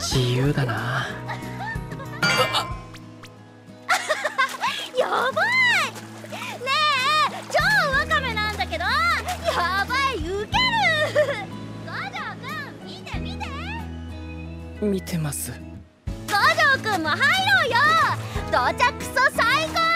自由だな。やばい！ねえ超ワカメなんだけどやばいウケる！五条くん見て見て！見てます。五条くんも入ろうよ！到着クソ最高！